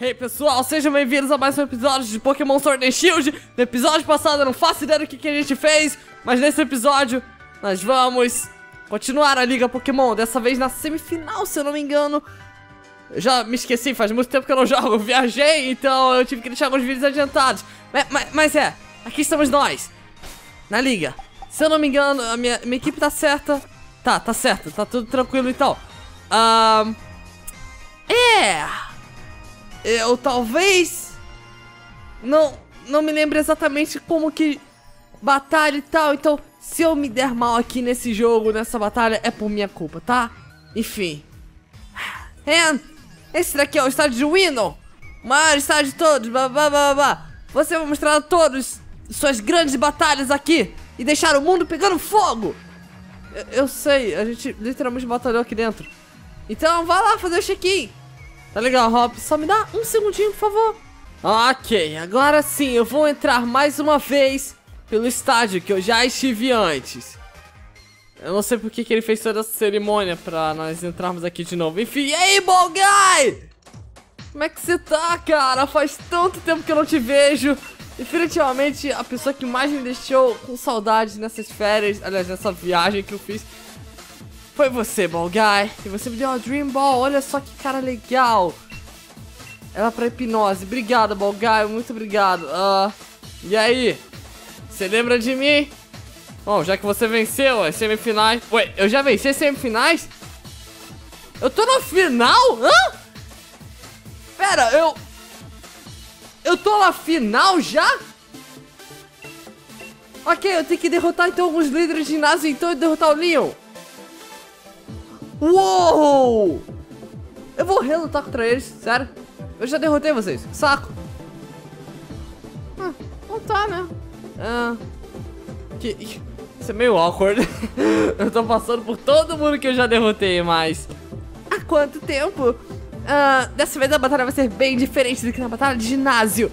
Hey pessoal, sejam bem-vindos a mais um episódio de Pokémon Sword and Shield. No episódio passado eu não faço ideia do que, que a gente fez Mas nesse episódio nós vamos continuar a Liga Pokémon. Dessa vez na semifinal, se eu não me engano. Eu já me esqueci, faz muito tempo que eu não jogo Eu viajei, então eu tive que deixar alguns vídeos adiantados. Mas, mas, mas é, aqui estamos nós Na Liga. Se eu não me engano, a minha, minha equipe tá certa. Tá, tá certo, tá tudo tranquilo então. Ahn... É... Eu talvez não não me lembro exatamente como que batalha e tal, então se eu me der mal aqui nesse jogo, nessa batalha, é por minha culpa, tá? Enfim. Ren, esse daqui é o estádio de Winnow, o maior estádio de todos, blá, blá, blá, blá. Você vai mostrar a todos suas grandes batalhas aqui e deixar o mundo pegando fogo. Eu, eu sei, a gente literalmente batalhou aqui dentro. Então vá lá fazer o check-in. Tá legal, Hop. Só me dá um segundinho, por favor. Ok, agora sim, eu vou entrar mais uma vez pelo estádio que eu já estive antes. Eu não sei por que, ele fez toda essa cerimônia pra nós entrarmos aqui de novo. Enfim, e aí, bom guy? Como é que você tá, cara? Faz tanto tempo que eu não te vejo. Definitivamente, a pessoa que mais me deixou com saudade nessas férias, aliás, nessa viagem que eu fiz, foi você, Ball Guy. E você me deu uma Dream Ball. Olha só que cara legal. Ela pra hipnose. Obrigado, Ball Guy. Muito obrigado. Uh, e aí? Você lembra de mim? Bom, já que você venceu as semifinais... Ué, eu já venci as semifinais? Eu tô na final? Hã? Pera, eu... Eu tô na final já? Ok, eu tenho que derrotar então alguns líderes de ginásio então e derrotar o Leon. Uou! Eu vou relutar contra eles, sério. Eu já derrotei vocês, saco. Ah, não tá, né? Ah, que, isso é meio awkward. eu tô passando por todo mundo que eu já derrotei, mas... Há quanto tempo? Ah, dessa vez a batalha vai ser bem diferente do que na batalha de ginásio.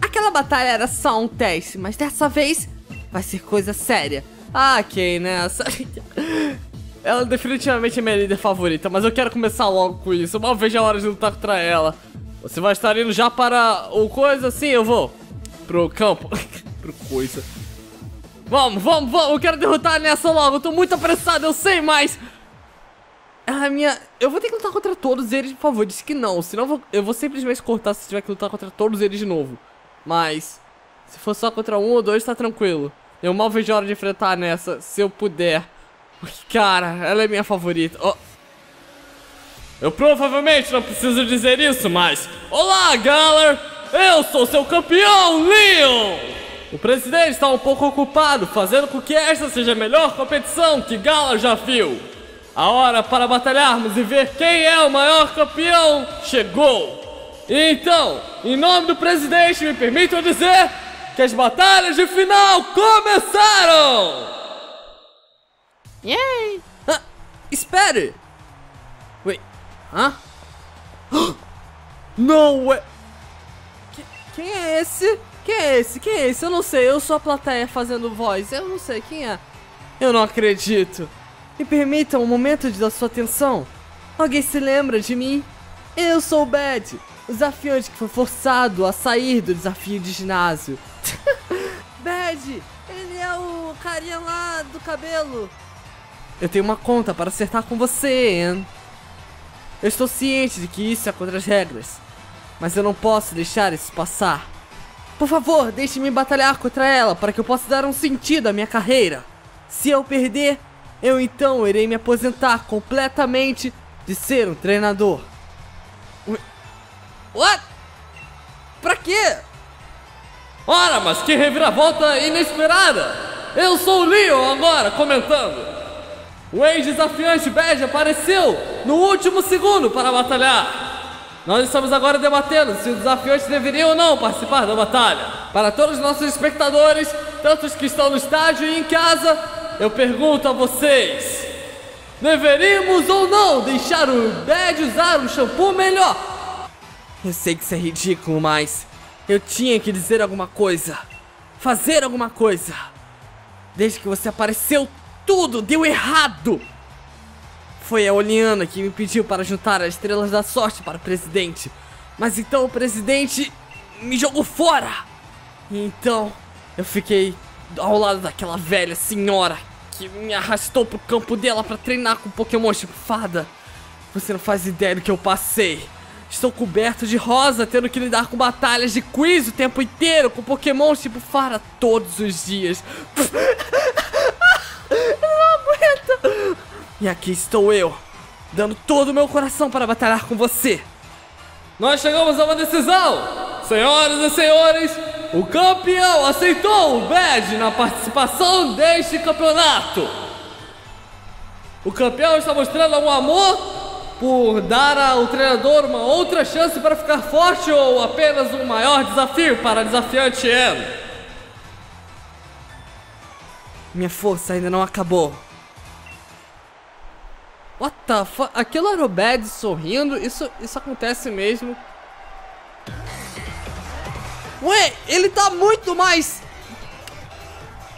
Aquela batalha era só um teste, mas dessa vez vai ser coisa séria. Ah, ok, né? Ela definitivamente é minha líder favorita, mas eu quero começar logo com isso. Mal vejo a hora de lutar contra ela. Você vai estar indo já para o coisa? Sim, eu vou. Pro campo. Pro coisa. Vamos, vamos, vamos. Eu quero derrotar nessa logo. Eu tô muito apressado, eu sei, mas... A minha... Eu vou ter que lutar contra todos eles, por favor. Disse que não. Senão eu vou, eu vou simplesmente cortar se tiver que lutar contra todos eles de novo. Mas... Se for só contra um ou dois, tá tranquilo. Eu mal vejo a hora de enfrentar nessa, se eu puder. Cara, ela é minha favorita. Oh. Eu provavelmente não preciso dizer isso, mas... Olá, galera! Eu sou seu campeão, Leon! O presidente está um pouco ocupado, fazendo com que esta seja a melhor competição que Gala já viu. A hora para batalharmos e ver quem é o maior campeão chegou. Então, em nome do presidente, me permitam dizer que as batalhas de final começaram! Yay! Ah, espere! Wait, hã? Não, ué! Quem é esse? Quem é esse? Quem é esse? Eu não sei, eu sou a plateia fazendo voz, eu não sei quem é. Eu não acredito. Me permitam um momento dar sua atenção. Alguém se lembra de mim? Eu sou o Bad, o desafiante que foi forçado a sair do desafio de ginásio. Bad, ele é o carinha lá do cabelo. Eu tenho uma conta para acertar com você, Anne. Eu estou ciente de que isso é contra as regras, mas eu não posso deixar isso passar. Por favor, deixe-me batalhar contra ela para que eu possa dar um sentido à minha carreira. Se eu perder, eu então irei me aposentar completamente de ser um treinador. What? Pra quê? Ora, mas que reviravolta inesperada! Eu sou o Leon agora, comentando. O ex-desafiante Bad apareceu no último segundo para batalhar. Nós estamos agora debatendo se os desafiantes deveriam ou não participar da batalha. Para todos os nossos espectadores, tanto os que estão no estádio e em casa, eu pergunto a vocês: deveríamos ou não deixar o Bad usar um shampoo melhor? Eu sei que isso é ridículo, mas eu tinha que dizer alguma coisa, fazer alguma coisa. Desde que você apareceu, tudo deu errado! Foi a Oliana que me pediu para juntar as estrelas da sorte para o presidente. Mas então o presidente me jogou fora. E então eu fiquei ao lado daquela velha senhora que me arrastou pro campo dela pra treinar com Pokémon tipo fada. Você não faz ideia do que eu passei. Estou coberto de rosa, tendo que lidar com batalhas de quiz o tempo inteiro, com Pokémon tipo Fara todos os dias. E aqui estou eu, dando todo o meu coração para batalhar com você. Nós chegamos a uma decisão! Senhoras e senhores, o campeão aceitou o badge na participação deste campeonato. O campeão está mostrando um amor por dar ao treinador uma outra chance para ficar forte ou apenas um maior desafio para desafiante N. Minha força ainda não acabou. What the fuck? Aquilo era o Bad sorrindo? Isso, isso acontece mesmo? Ué, ele tá muito mais...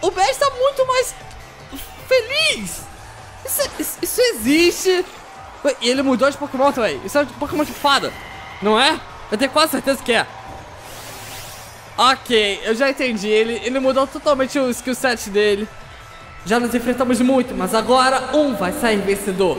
O Bad tá muito mais... Feliz! Isso, isso, isso existe! Ué, e ele mudou de Pokémon também. Isso é de Pokémon de fada, não é? Eu tenho quase certeza que é. Ok, eu já entendi. Ele, ele mudou totalmente o skill set dele. Já nos enfrentamos muito, mas agora um vai sair vencedor.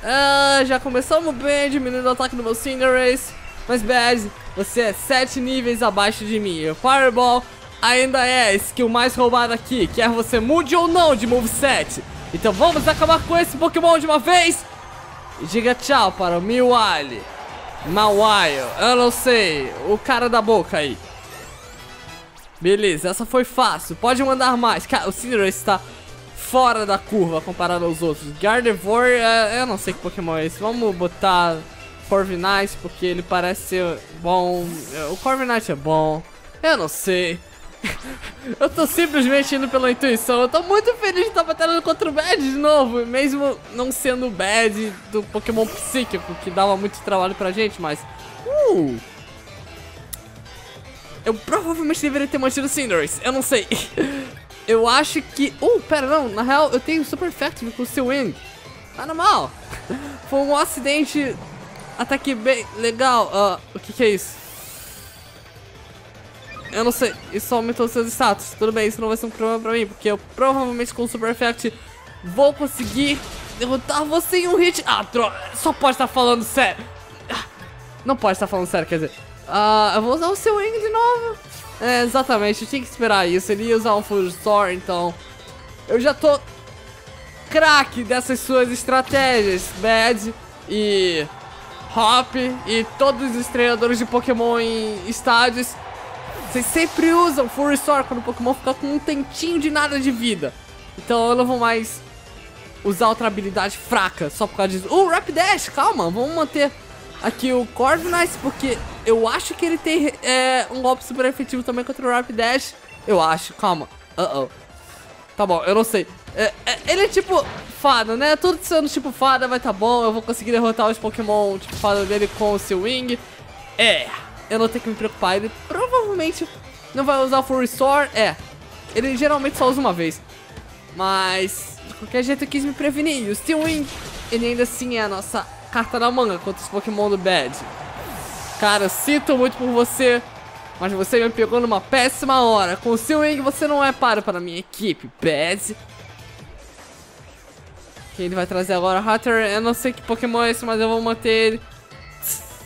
Ah, já começamos bem diminuindo o ataque do meu Cinderace. Mas Bad, você é 7 níveis abaixo de mim. O Fireball ainda é a skill mais roubada aqui, quer você mude ou não de moveset. Então vamos acabar com esse Pokémon de uma vez. E diga tchau para o Miwali. Mawile, eu não sei, o cara da boca aí. Beleza, essa foi fácil. Pode mandar mais. Cara, o Cinderace está fora da curva comparado aos outros. Gardevoir, é, eu não sei que Pokémon é esse. Vamos botar Corviknight, porque ele parece ser bom. O Corviknight é bom. Eu não sei. eu tô simplesmente indo pela intuição. Eu tô muito feliz de estar batalhando contra o Bad de novo. Mesmo não sendo o Bad do Pokémon psíquico, que dava muito trabalho pra gente, mas... Uh! Eu provavelmente deveria ter mantido o Cinderace, eu não sei. eu acho que... Uh, pera, não, na real eu tenho Super Effective com o seu Wing. Tá normal. Foi um acidente até que bem legal. Uh, o que que é isso? Eu não sei, isso aumentou seus status. Tudo bem, isso não vai ser um problema pra mim, porque eu provavelmente com o Super Effect vou conseguir derrotar você em um hit. Ah, droga, só pode estar falando sério. Ah, não pode estar falando sério, quer dizer. Uh, eu vou usar o seu Wing de novo. É, exatamente, eu tinha que esperar isso. Ele ia usar um Full Store, então... Eu já tô craque dessas suas estratégias, Bad e Hop e todos os treinadores de Pokémon em estádios. Vocês sempre usam Full Restore quando o Pokémon fica com um tentinho de nada de vida. Então eu não vou mais usar outra habilidade fraca só por causa disso. Uh, Rapidash, calma, vamos manter aqui o Corviknight, porque eu acho que ele tem é, um golpe super efetivo também contra o Rapidash. Eu acho, calma. Uh-oh. Tá bom, eu não sei. É, é, ele é tipo fada, né? Tudo sendo tipo fada vai tá bom. Eu vou conseguir derrotar os Pokémon tipo fada dele com o seu Wing. É, eu não tenho que me preocupar. Ele provavelmente não vai usar o Full Restore. É, ele geralmente só usa uma vez. Mas, de qualquer jeito, eu quis me prevenir. E o Steel Wing, ele ainda assim é a nossa carta na manga contra os Pokémon do Bad. Cara, sinto muito por você, mas você me pegou numa péssima hora. Com o seu Wing você não é para a minha equipe, Bad. Quem ele vai trazer agora? Hatter, eu não sei que Pokémon é esse, mas eu vou manter ele.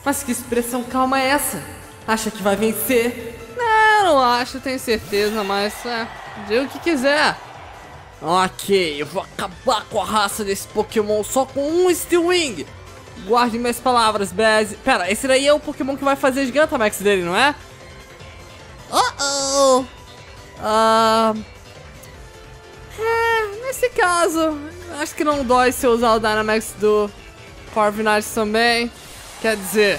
Mas que expressão calma é essa? Acha que vai vencer? Não, não acho, tenho certeza, mas é, diga o que quiser. Ok, eu vou acabar com a raça desse Pokémon só com um Steel Wing. Guarde minhas palavras, Bez. Pera, esse daí é o Pokémon que vai fazer Gigantamax dele, não é? Uh-oh! Uh... É, nesse caso, acho que não dói se eu usar o Dynamax do Corviknight também. Quer dizer,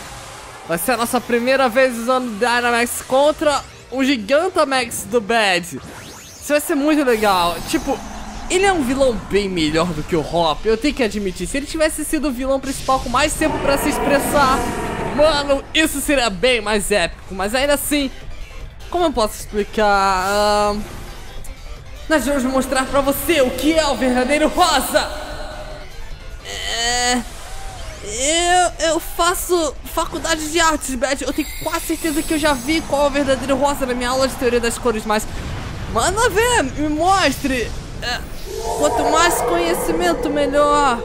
vai ser a nossa primeira vez usando o Dynamax contra o Gigantamax do Bad. Isso vai ser muito legal. Tipo, ele é um vilão bem melhor do que o Hop, eu tenho que admitir. Se ele tivesse sido o vilão principal com mais tempo pra se expressar, mano, isso seria bem mais épico. Mas ainda assim, como eu posso explicar? Uh, nós vamos mostrar pra você o que é o verdadeiro rosa. É... Eu, eu faço faculdade de artes, Beth. Eu tenho quase certeza que eu já vi qual é o verdadeiro rosa na minha aula de teoria das cores, mas... Manda ver, me mostre. É, quanto mais conhecimento, melhor.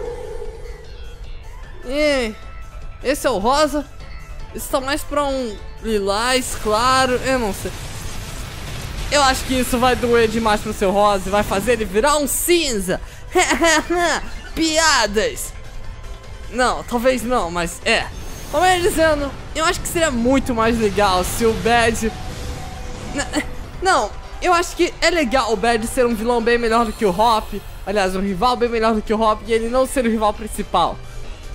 E esse é o rosa. Isso tá mais pra um lilás, claro. Eu não sei. Eu acho que isso vai doer demais pro seu rosa e vai fazer ele virar um cinza. Piadas. Não, talvez não, mas é. Como eu dizendo, eu acho que seria muito mais legal se o Bad... Não, eu acho que é legal o Bad ser um vilão bem melhor do que o Hop. Aliás, um rival bem melhor do que o Hop e ele não ser o rival principal.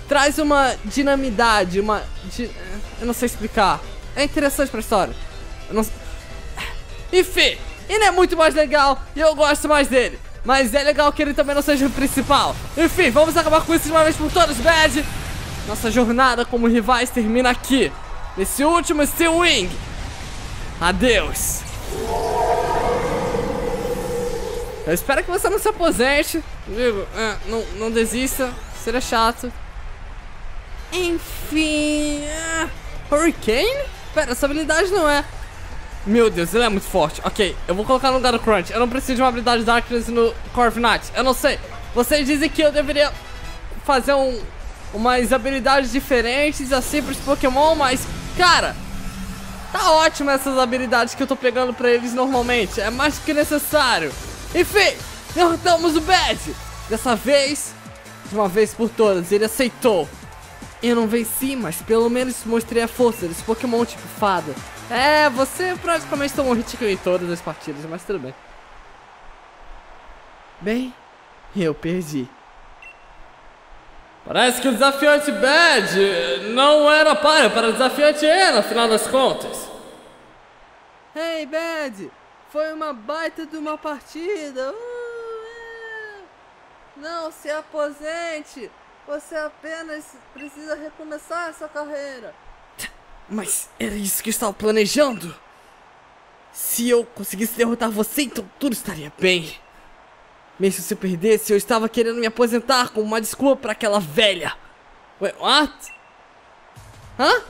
Traz uma dinamidade, uma... Di... Eu não sei explicar. É interessante pra história. Eu não... Enfim, ele é muito mais legal e eu gosto mais dele. Mas é legal que ele também não seja o principal. Enfim, vamos acabar com isso de uma vez por todas, Bad. Nossa jornada como rivais termina aqui. Nesse último Steel Wing. Adeus. Eu espero que você não se aposente. Digo, é, não, não desista. Seria chato. Enfim. É... Hurricane? Pera, essa habilidade não é. Meu Deus, ele é muito forte. Ok, eu vou colocar no lugar do Crunch. Eu não preciso de uma habilidade Darkness no Corviknight. Eu não sei. Vocês dizem que eu deveria fazer um, umas habilidades diferentes assim para os Pokémon, mas, cara, tá ótimo essas habilidades que eu tô pegando pra eles normalmente. É mais do que necessário. Enfim, derrotamos o Bad. Dessa vez, de uma vez por todas, ele aceitou. Eu não venci, mas pelo menos mostrei a força desse Pokémon tipo fada. É, você praticamente tomou hit kill em todas as partidas, mas tudo bem. Bem, eu perdi. Parece que o desafiante Bad não era para para o desafiante E, no final das contas. Hey, Bad! Foi uma baita de uma partida! Uh, é. Não se aposente! Você apenas precisa recomeçar essa carreira. Mas era isso que eu estava planejando. Se eu conseguisse derrotar você, então tudo estaria bem. Mesmo se eu perdesse, eu estava querendo me aposentar como uma desculpa para aquela velha. Wait, what? Hã?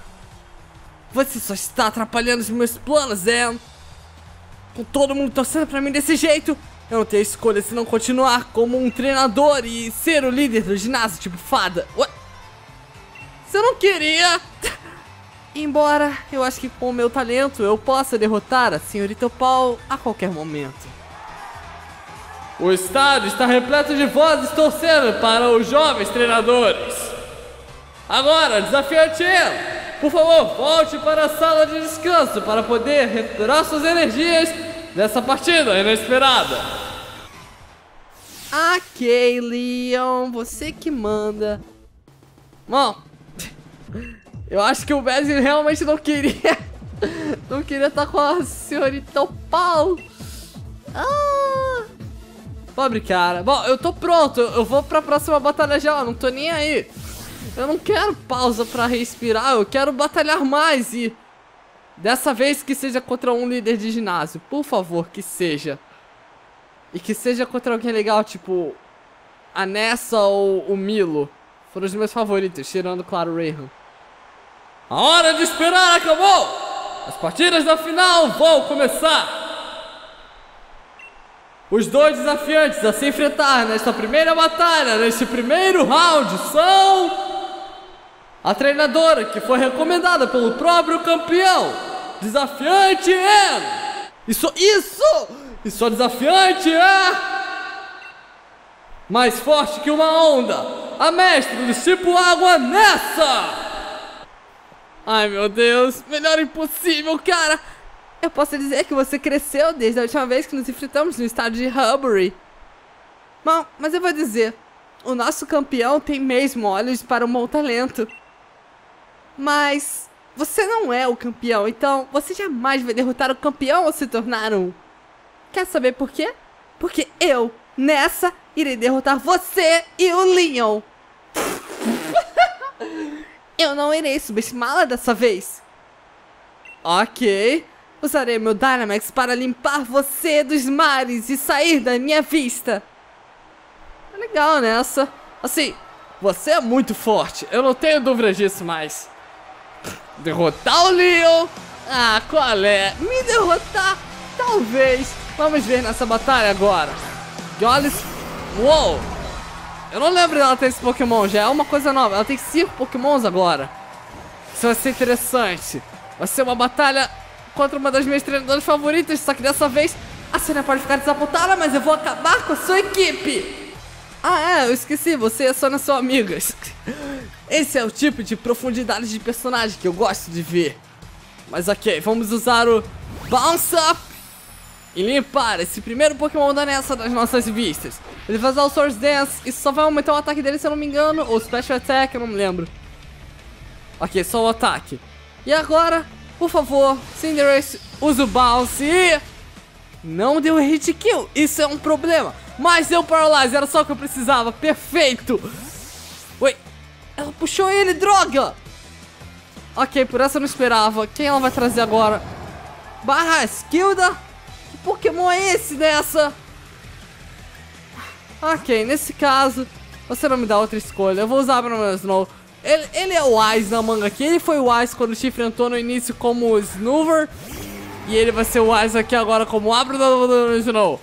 Você só está atrapalhando os meus planos, é? Com todo mundo torcendo pra mim desse jeito, eu não tenho escolha se não continuar como um treinador e ser o líder do ginásio, tipo fada. What? Você não queria? Embora eu acho que com o meu talento eu possa derrotar a senhorita Paul a qualquer momento. O estádio está repleto de vozes torcendo para os jovens treinadores. Agora, desafiante por favor, volte para a sala de descanso para poder recuperar suas energias dessa partida inesperada. Ok, Leon, você que manda. Bom, eu acho que o Wesley realmente não queria. Não queria estar com a senhorita Pau. Ah, pobre cara. Bom, eu tô pronto. Eu vou pra próxima batalha já. Não tô nem aí. Eu não quero pausa pra respirar. Eu quero batalhar mais e. Dessa vez que seja contra um líder de ginásio. Por favor, que seja. E que seja contra alguém legal, tipo. A Nessa ou o Milo. Foram os meus favoritos, tirando, claro, o Rayhan. A hora de esperar acabou! As partidas da final vão começar! Os dois desafiantes a se enfrentar nesta primeira batalha, neste primeiro round, são. A treinadora que foi recomendada pelo próprio campeão, desafiante N. Isso, isso! E sua desafiante é. Mais forte que uma onda, a mestre do tipo água nessa! Ai meu Deus, melhor impossível, cara! Eu posso dizer que você cresceu desde a última vez que nos enfrentamos no estádio de Hubbury. Bom, mas eu vou dizer, o nosso campeão tem mesmo olhos para um bom talento. Mas você não é o campeão, então você jamais vai derrotar o campeão ou se tornar um. Quer saber por quê? Porque eu, nessa, irei derrotar você e o Leon. Eu não irei subestimá-la dessa vez. Ok. Usarei meu Dynamax para limpar você dos mares e sair da minha vista. É legal nessa. Assim, Você é muito forte, eu não tenho dúvida disso, mas... Derrotar o Leon? Ah, qual é? Me derrotar? Talvez. Vamos ver nessa batalha agora. Golis... Uou! Eu não lembro dela ter esse Pokémon, já é uma coisa nova. Ela tem cinco Pokémons agora. Isso vai ser interessante. Vai ser uma batalha contra uma das minhas treinadoras favoritas, só que dessa vez a cena pode ficar desapontada, mas eu vou acabar com a sua equipe. Ah, é, eu esqueci, você é só na sua amiga. Esse é o tipo de profundidade de personagem que eu gosto de ver. Mas ok, vamos usar o Bounce Up e limpar esse primeiro Pokémon da Nessa das nossas vistas. Ele vai usar o Source Dance, isso só vai aumentar o ataque dele se eu não me engano, ou Special Attack, eu não me lembro. Ok, só o ataque. E agora, por favor, Cinderace, use o Bounce e... Não deu hit kill, isso é um problema. Mas deu Paralyze, era só o que eu precisava, perfeito. Oi, ela puxou ele, droga. Ok, por essa eu não esperava. Quem ela vai trazer agora? Barra Skilda? Que Pokémon é esse dessa? Ok, nesse caso, você não me dá outra escolha. Eu vou usar Abra Snow. Ele, ele é o Wise na manga aqui. Ele foi Wise quando te enfrentou no início como Snoover. E ele vai ser o Wise aqui agora como Abra Snow.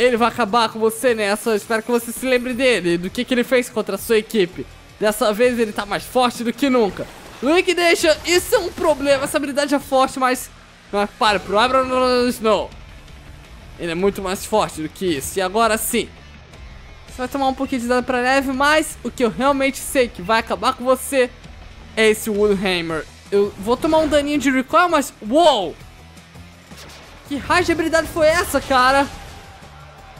Ele vai acabar com você nessa. Eu espero que você se lembre dele, do que, que ele fez contra a sua equipe. Dessa vez ele tá mais forte do que nunca. Link deixa, isso é um problema. Essa habilidade é forte, mas. Mas para, pro Abra Snow. Ele é muito mais forte do que isso. E agora sim. Você vai tomar um pouquinho de dano pra neve, mas o que eu realmente sei que vai acabar com você é esse Woodhammer. Eu vou tomar um daninho de recoil, mas... Uou! Que raio de habilidade foi essa, cara?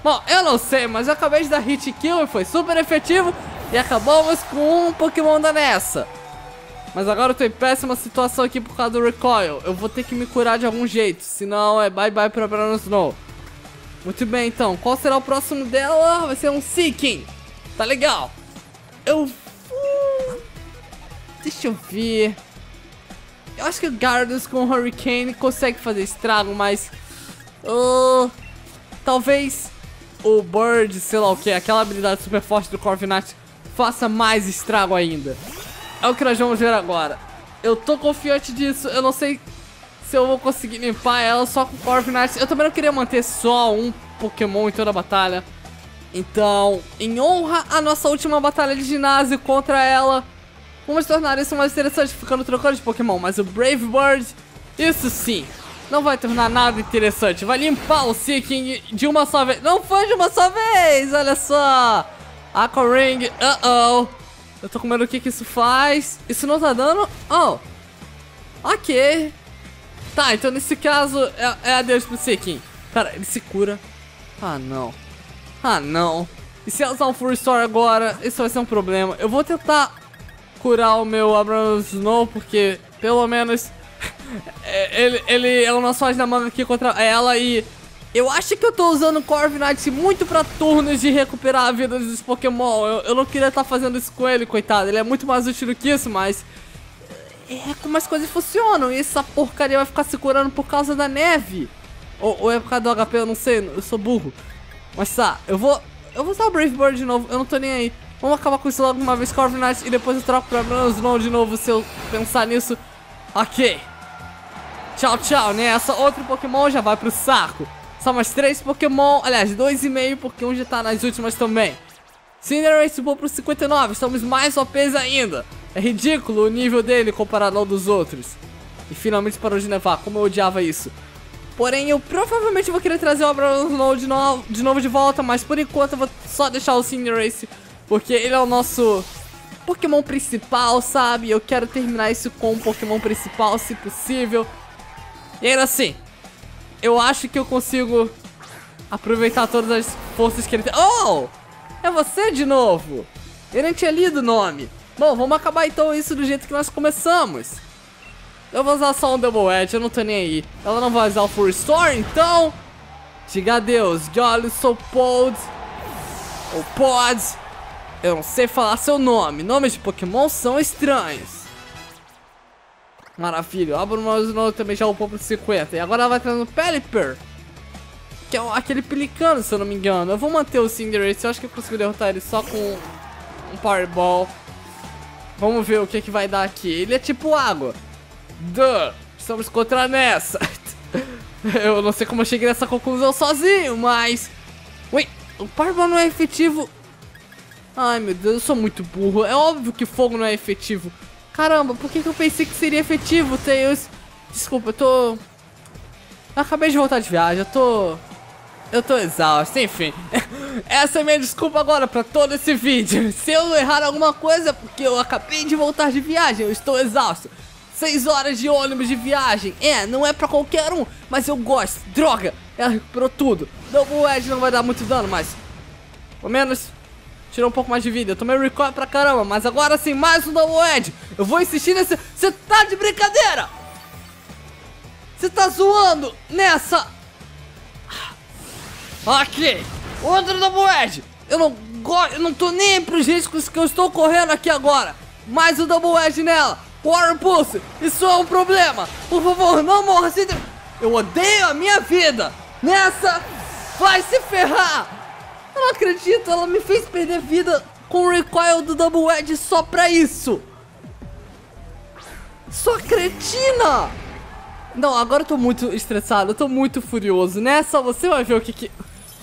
Bom, eu não sei, mas eu acabei de dar hit kill e foi super efetivo. E acabamos com um Pokémon da Nessa. Mas agora eu tô em péssima situação aqui por causa do recoil. Eu vou ter que me curar de algum jeito, senão é bye bye pra Brano Snow. Muito bem, então. Qual será o próximo dela? Vai ser um Seeking. Tá legal. Eu... Deixa eu ver. Eu acho que o Gyarados com o Hurricane consegue fazer estrago, mas... Uh, talvez o Bird, sei lá o que, aquela habilidade super forte do Corviknight faça mais estrago ainda. É o que nós vamos ver agora. Eu tô confiante disso, eu não sei se eu vou conseguir limpar ela só com Corviknight. Eu também não queria manter só um Pokémon em toda a batalha. Então, em honra à nossa última batalha de ginásio contra ela, vamos tornar isso mais interessante ficando trocando de Pokémon. Mas o Brave Bird, isso sim, não vai tornar nada interessante. Vai limpar o Seeking de uma só vez. Não foi de uma só vez, olha só. Aqua Ring, uh-oh. Eu tô com medo do que que isso faz. Isso não tá dando... Oh. Ok. Tá, então nesse caso é, é adeus pro Seeking. Cara, ele se cura. Ah, não. Ah, não. E se eu usar um Full Restore agora, isso vai ser um problema. Eu vou tentar curar o meu Abraham Snow, porque pelo menos ele, ele é o nosso faz na manga aqui contra ela e eu acho que eu tô usando o Corviknight muito pra turnos de recuperar a vida dos Pokémon. Eu, eu não queria estar tá fazendo isso com ele, coitado. Ele é muito mais útil do que isso, mas... É como as coisas funcionam. E essa porcaria vai ficar se curando por causa da neve. Ou, ou, é por causa do HP, eu não sei. Eu sou burro. Mas tá, eu vou... Eu vou usar o Brave Bird de novo. Eu não tô nem aí. Vamos acabar com isso logo uma vez, Corviknight. E depois eu troco pra Snow de novo se eu pensar nisso. Ok. Tchau, tchau, né? Essa outro Pokémon já vai pro saco. Só mais três Pokémon, aliás, dois e meio, porque um já tá nas últimas também. Cinderace subiu pro 59, estamos mais OPs ainda. É ridículo o nível dele comparado ao dos outros. E finalmente parou de nevar, como eu odiava isso. Porém, eu provavelmente vou querer trazer o Abraão de, de novo de volta, mas por enquanto eu vou só deixar o Cinderace, porque ele é o nosso Pokémon principal, sabe? Eu quero terminar isso com o Pokémon principal, se possível. E ainda assim, eu acho que eu consigo aproveitar todas as forças que ele tem. Oh! É você de novo! Eu nem tinha lido o nome. Bom, vamos acabar então isso do jeito que nós começamos. Eu vou usar só um Double Edge, eu não tô nem aí. Ela não vai usar o Full Restore, então... Diga adeus, Jolly Sopod. Ou Pods. Eu não sei falar seu nome. Nomes de Pokémon são estranhos. Maravilha. O Abra também já upou pro 50. E agora ela vai trazendo Pelipper. Que é aquele pelicano, se eu não me engano. Eu vou manter o Cinderace. Eu acho que eu consigo derrotar ele só com um Powerball. Vamos ver o que, que vai dar aqui. Ele é tipo água. Duh, estamos contra nessa. eu não sei como eu cheguei nessa conclusão sozinho, mas... Ui, o Powerball não é efetivo. Ai, meu Deus, eu sou muito burro. É óbvio que fogo não é efetivo. Caramba, por que, que eu pensei que seria efetivo, Tails? Desculpa, eu tô... Acabei de voltar de viagem, eu tô... Eu tô exausto, enfim. Essa é minha desculpa agora pra todo esse vídeo. Se eu errar alguma coisa, é porque eu acabei de voltar de viagem, eu estou exausto. Seis horas de ônibus de viagem. É, não é pra qualquer um, mas eu gosto. Droga, ela recuperou tudo. Double Edge não vai dar muito dano, mas... Pelo menos tirou um pouco mais de vida. Eu tomei recoil pra caramba, mas agora sim, mais um Double Edge. Eu vou insistir nesse... Você tá de brincadeira? Você tá zoando nessa... Ok, outro Double Edge. Eu não gosto, eu não tô nem pros riscos que eu estou correndo aqui agora. Mais um Double Edge nela. Water Pulse, isso é um problema. Por favor, não morra assim. Eu odeio a minha vida. Nessa, vai se ferrar. Eu não acredito, ela me fez perder vida com o recoil do Double Edge só pra isso. Sua cretina! Não, agora eu tô muito estressado, eu tô muito furioso. Nessa, você vai ver o que que...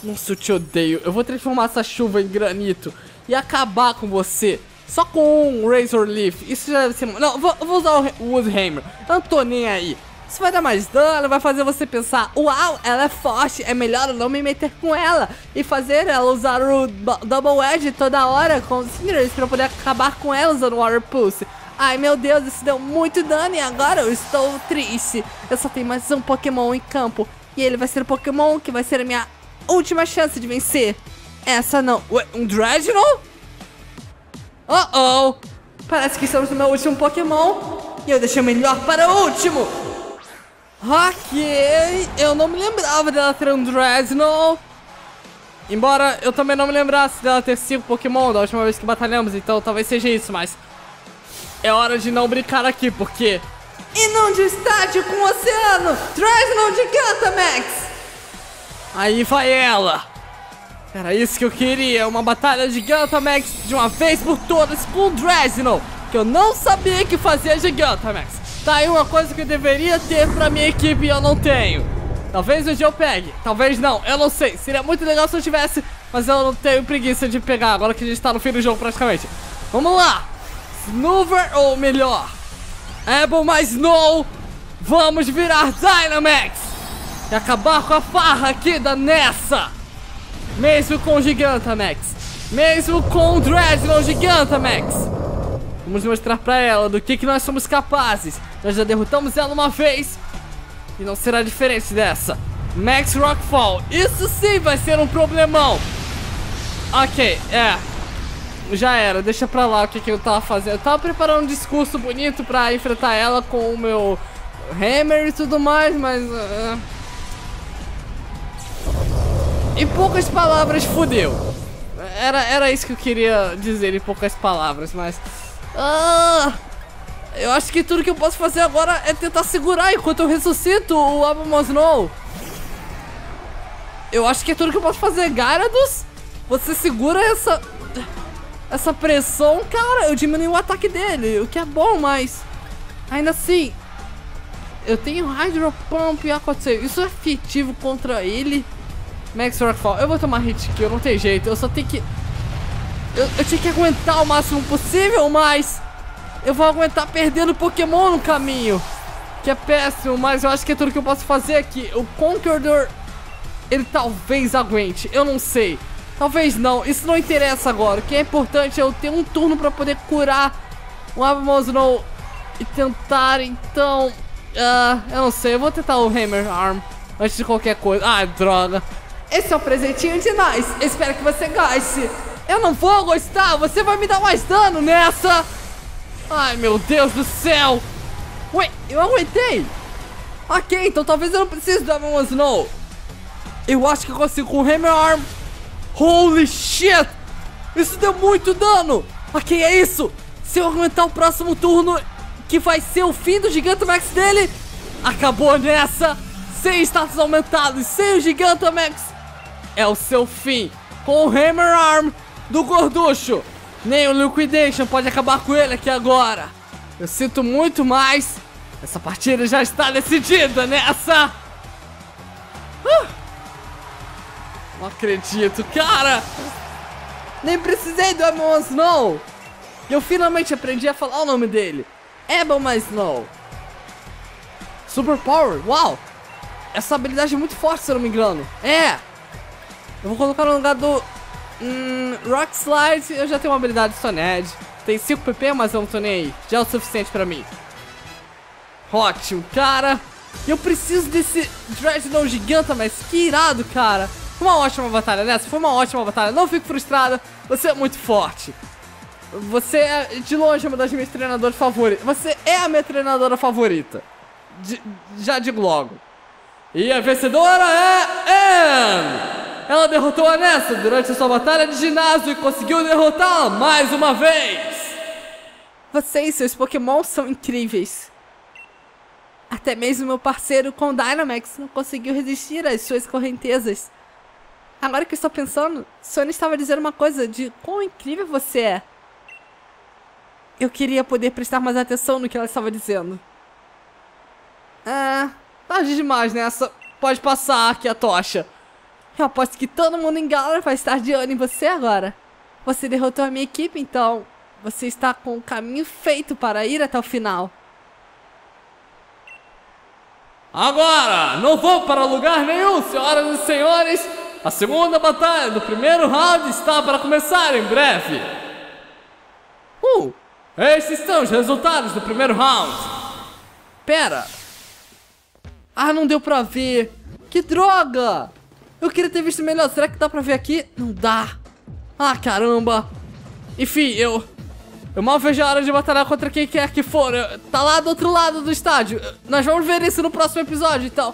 Nossa, eu te odeio. Eu vou transformar essa chuva em granito e acabar com você. Só com um Razor Leaf. Isso já deve ser... Não, vou, vou usar o Woodhammer. Eu não tô nem aí. Isso vai dar mais dano, vai fazer você pensar Uau, ela é forte, é melhor eu não me meter com ela. E fazer ela usar o Double Edge toda hora com os Heroes Pra poder acabar com ela usando o Water Pulse. Ai meu Deus, isso deu muito dano e agora eu estou triste. Eu só tenho mais um Pokémon em campo. E ele vai ser o Pokémon que vai ser a minha última chance de vencer. Essa não, Ué, um Dreadnought? Oh oh, parece que estamos no meu último Pokémon. E eu deixei o melhor para o último Ok, eu não me lembrava dela ter um Dreadnought. Embora eu também não me lembrasse dela ter 5 Pokémon da última vez que batalhamos, então talvez seja isso, mas... É hora de não brincar aqui, porque... Inunde o estádio com o oceano! Dreadnought de Gigantamax! Aí vai ela! Era isso que eu queria, uma batalha de Gigantamax de uma vez por todas com o Dreadnought! Que eu não sabia que fazia Gigantamax! Tá aí uma coisa que eu deveria ter pra minha equipe e eu não tenho. Talvez hoje eu pegue, talvez não, eu não sei. Seria muito legal se eu tivesse, mas eu não tenho preguiça de pegar agora que a gente tá no fim do jogo praticamente. Vamos lá! Snoover ou melhor, Apple mais Snow, vamos virar Dynamax e acabar com a farra aqui da Nessa. Mesmo com o Gigantamax, mesmo com o Dreadnought Gigantamax. Vamos mostrar pra ela do que, que nós somos capazes. Nós já derrotamos ela uma vez. E não será diferente dessa. Max Rockfall. Isso sim vai ser um problemão. Ok, é. Já era, deixa pra lá o que, que eu tava fazendo. Eu tava preparando um discurso bonito pra enfrentar ela com o meu Hammer e tudo mais, mas... Uh... Em poucas palavras, fudeu. Era, era isso que eu queria dizer em poucas palavras, mas... Ah, eu acho que tudo que eu posso fazer agora é tentar segurar enquanto eu ressuscito o Abomosnow. Eu acho que é tudo que eu posso fazer. Gyarados, você segura essa... Essa pressão, cara, eu diminui o ataque dele, o que é bom, mas... Ainda assim... Eu tenho Hydro Pump e Tail. Isso é efetivo contra ele? Max Rockfall. Eu vou tomar hit kill, não tem jeito. Eu só tenho que... Eu, eu tinha que aguentar o máximo possível, mas... Eu vou aguentar perdendo Pokémon no caminho. Que é péssimo, mas eu acho que é tudo que eu posso fazer aqui. O Conqueror, ele talvez aguente, eu não sei. Talvez não, isso não interessa agora. O que é importante é eu ter um turno pra poder curar o Abomosnow e tentar, então... Uh, eu não sei, eu vou tentar o Hammer Arm antes de qualquer coisa. Ah, droga. Esse é o um presentinho de nós. Espero que você goste. Eu não vou gostar, você vai me dar mais dano nessa! Ai, meu Deus do céu! Ué, eu aguentei! Ok, então talvez eu não precise do Amon Snow. Eu acho que eu consigo com o Hammer Arm. Holy shit! Isso deu muito dano! Ok, é isso! Se eu aguentar o próximo turno, que vai ser o fim do Gigantamax dele, acabou nessa! Sem status aumentados, sem o Gigantamax, é o seu fim. Com o Hammer Arm, do gorducho. Nem o Liquidation pode acabar com ele aqui agora. Eu sinto muito mais. Essa partida já está decidida nessa. Uh! Não acredito, cara. Nem precisei do Amon Snow. Eu finalmente aprendi a falar o nome dele. Ebon Snow. Super Power, uau. Essa habilidade é muito forte, se eu não me engano. É. Eu vou colocar no lugar do... Hum, Rock Slide, eu já tenho uma habilidade de Soned. Tem 5 PP, mas eu não tô nem aí. Já é o suficiente pra mim. Ótimo, cara. Eu preciso desse Dreadnought giganta, mas que irado, cara. Foi uma ótima batalha nessa, foi uma ótima batalha. Não fico frustrada, você é muito forte. Você é, de longe, uma das minhas treinadoras favoritas. Você é a minha treinadora favorita. De, já digo logo. E a vencedora é Anne! Ela derrotou a Nessa durante sua batalha de ginásio e conseguiu derrotá-la mais uma vez! Você e seus Pokémon são incríveis. Até mesmo meu parceiro com Dynamax não conseguiu resistir às suas correntezas. Agora que estou pensando, Sony estava dizendo uma coisa de quão incrível você é. Eu queria poder prestar mais atenção no que ela estava dizendo. Ah, tarde demais nessa. Pode passar aqui a tocha. Eu aposto que todo mundo em Galar vai estar de olho em você agora. Você derrotou a minha equipe, então você está com o caminho feito para ir até o final. Agora, não vou para lugar nenhum, senhoras e senhores. A segunda batalha do primeiro round está para começar em breve. Uh, esses são os resultados do primeiro round. Pera. Ah, não deu pra ver. Que droga. Eu queria ter visto melhor. Será que dá pra ver aqui? Não dá. Ah, caramba. Enfim, eu... Eu mal vejo a hora de batalhar contra quem quer que for. Tá lá do outro lado do estádio. Nós vamos ver isso no próximo episódio, então...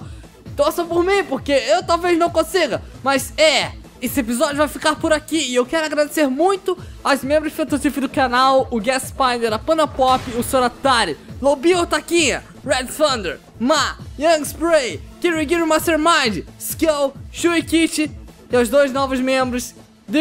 Torça por mim, porque eu talvez não consiga. Mas é, esse episódio vai ficar por aqui. E eu quero agradecer muito aos membros Fantasif do canal, o Gas Spider, a Pana Pop, o Soratari, Lobinho Taquinha, Red Thunder, Ma, Young Spray, Kirigiri Mastermind, Skull, Shui Kitty e os dois novos membros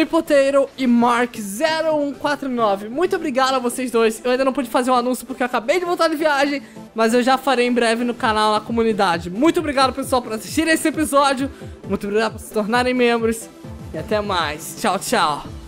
Potato e Mark0149. Muito obrigado a vocês dois. Eu ainda não pude fazer um anúncio porque eu acabei de voltar de viagem, mas eu já farei em breve no canal, na comunidade. Muito obrigado, pessoal, por assistirem esse episódio. Muito obrigado por se tornarem membros. E até mais. Tchau, tchau.